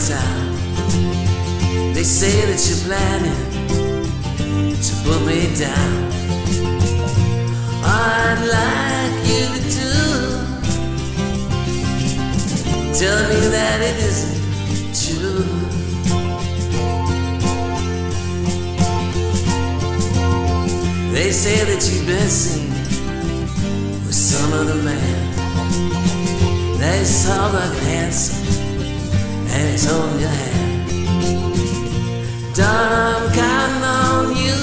summertime. They say that you're planning to put me down. I'd like you to do. Tell me that it isn't true. They say that you've been seen with some other man. They saw that handsome and he's holding your hand. Darling, I'm counting on you.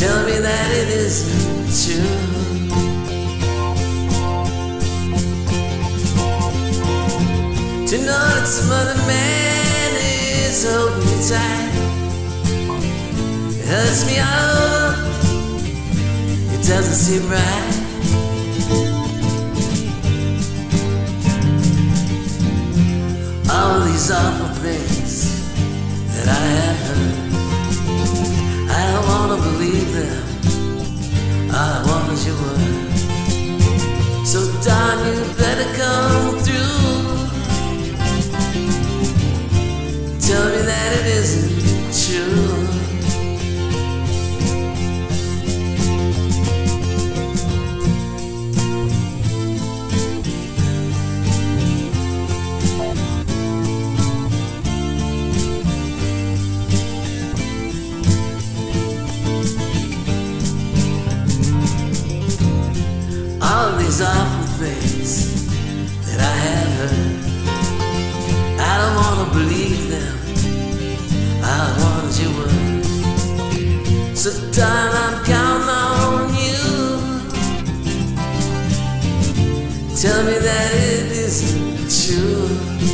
Tell me that it isn't true. To know that some other man is holding you tight. It hurts me all. It doesn't seem right. These awful things that I have heard. I don't wanna believe them. I want your word. So darling, you better come through. Tell me that it isn't true. All these awful things that I have heard. I don't wanna believe them. I want your word. So darling, I'm counting on you. Tell me that it isn't true.